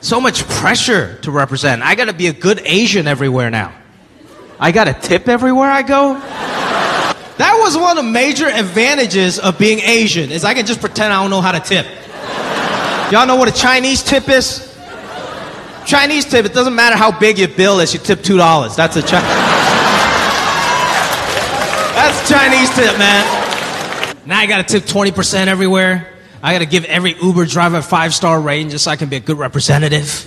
So much pressure to represent. I gotta be a good Asian everywhere now. I gotta tip everywhere I go. That was one of the major advantages of being Asian, is I can just pretend I don't know how to tip. Y'all know what a Chinese tip is? Chinese tip, it doesn't matter how big your bill is, you tip two dollars. That's a Chinese. That's Chinese tip, man. Now I gotta tip 20% everywhere. I gotta give every Uber driver a five star rating just so I can be a good representative.